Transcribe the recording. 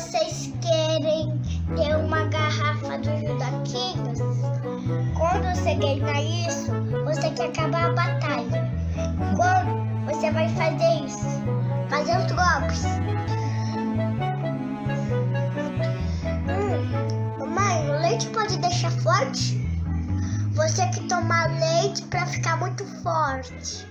vocês querem ter uma garrafa do Judaquinhos, quando você ganhar isso, você quer acabar a batalha. Quando você vai fazer isso? Fazer os golpes. Hum, mãe, o leite pode deixar forte? Você tem que tomar leite para ficar muito forte.